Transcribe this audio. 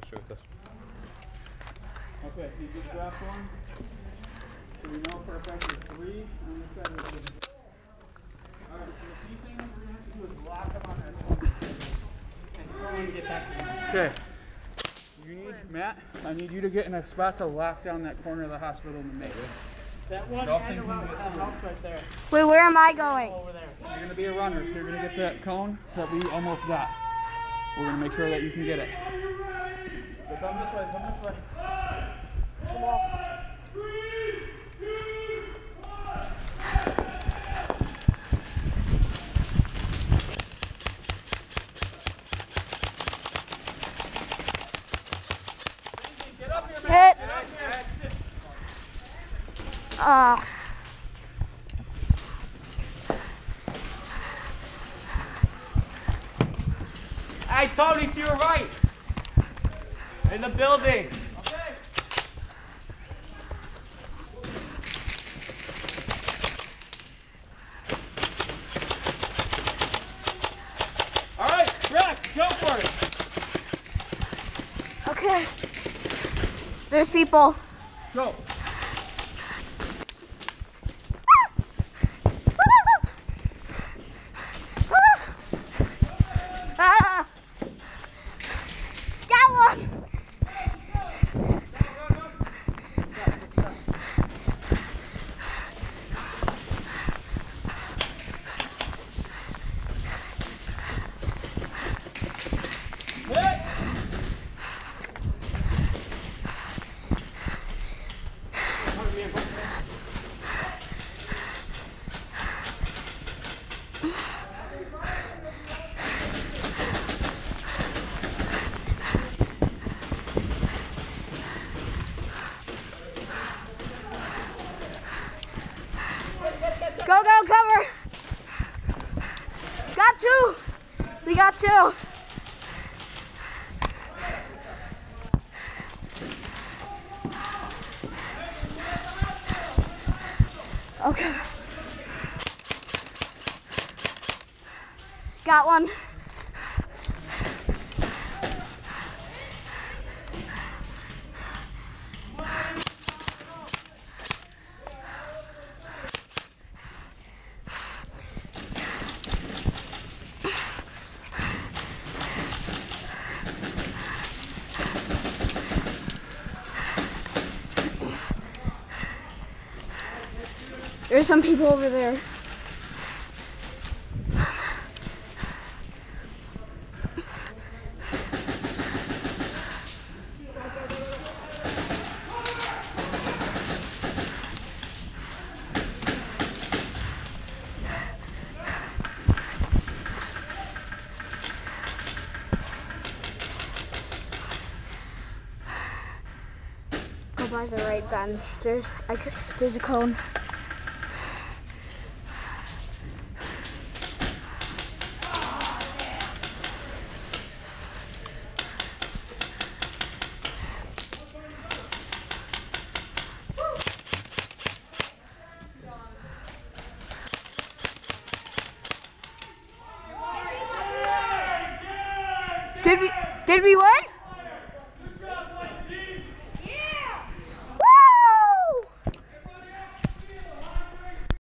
go shoot this. Okay, he just dropped one. So we know for a fact there's three on this side of the Alright, so the key thing we're gonna have to do is lock them on that one. And try and get back to them. Okay. You need, Matt, I need you to get in a spot to lock down that corner of the hospital in the middle. That one Nothing end of that house right there, Wait, where am I going? over there. You're gonna be a runner. You're gonna get that cone that we almost got. We're gonna make sure that you can get it. Come this way, come this way. Hit. Uh, Hey, Tony, to your right. In the building. All right, Rex, go for it. okay. There's people. Go. Ah! Got one. Go, go, cover. Got two. We got two. Okay. Got one. There's some people over there. Go by the right bench. There's I there's a cone. Did we did we win?